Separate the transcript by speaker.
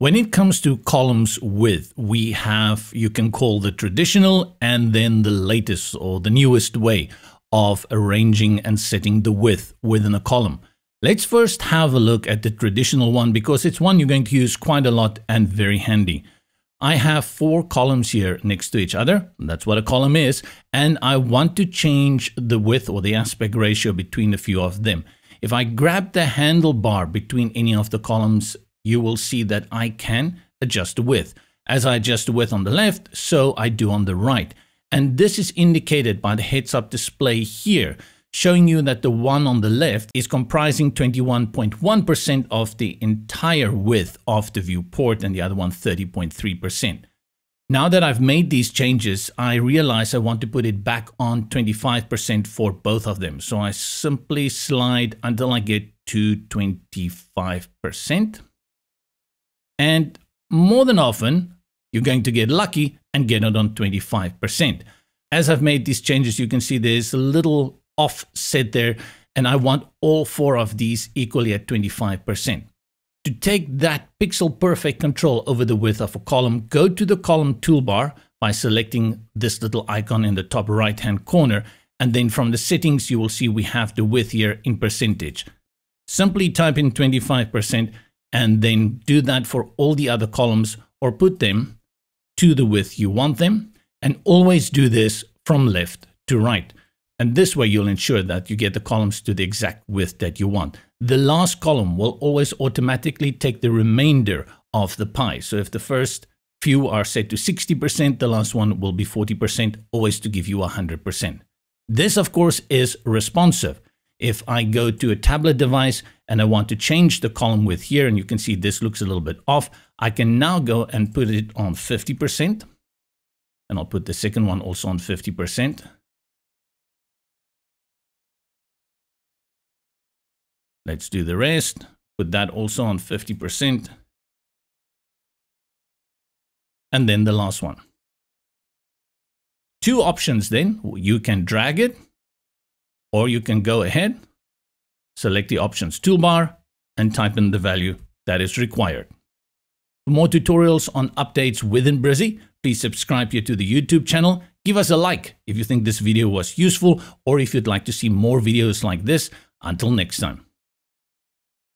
Speaker 1: When it comes to columns width, we have, you can call the traditional and then the latest or the newest way of arranging and setting the width within a column. Let's first have a look at the traditional one because it's one you're going to use quite a lot and very handy. I have four columns here next to each other. That's what a column is. And I want to change the width or the aspect ratio between a few of them. If I grab the handlebar between any of the columns, you will see that I can adjust the width. As I adjust the width on the left, so I do on the right. And this is indicated by the heads up display here showing you that the one on the left is comprising 21.1% of the entire width of the viewport and the other one 30.3%. Now that I've made these changes, I realize I want to put it back on 25% for both of them. So I simply slide until I get to 25%. And more than often, you're going to get lucky and get it on 25%. As I've made these changes, you can see there's a little offset there, and I want all four of these equally at 25%. To take that pixel perfect control over the width of a column, go to the column toolbar by selecting this little icon in the top right hand corner, and then from the settings you will see we have the width here in percentage. Simply type in 25% and then do that for all the other columns or put them to the width you want them and always do this from left to right. And this way you'll ensure that you get the columns to the exact width that you want. The last column will always automatically take the remainder of the pie. So if the first few are set to 60%, the last one will be 40%, always to give you 100%. This, of course, is responsive. If I go to a tablet device and I want to change the column width here, and you can see this looks a little bit off, I can now go and put it on 50%. And I'll put the second one also on 50%. Let's do the rest. Put that also on 50%. And then the last one. Two options then. You can drag it or you can go ahead, select the options toolbar and type in the value that is required. For more tutorials on updates within Brizy, please subscribe here to the YouTube channel. Give us a like if you think this video was useful or if you'd like to see more videos like this. Until next time.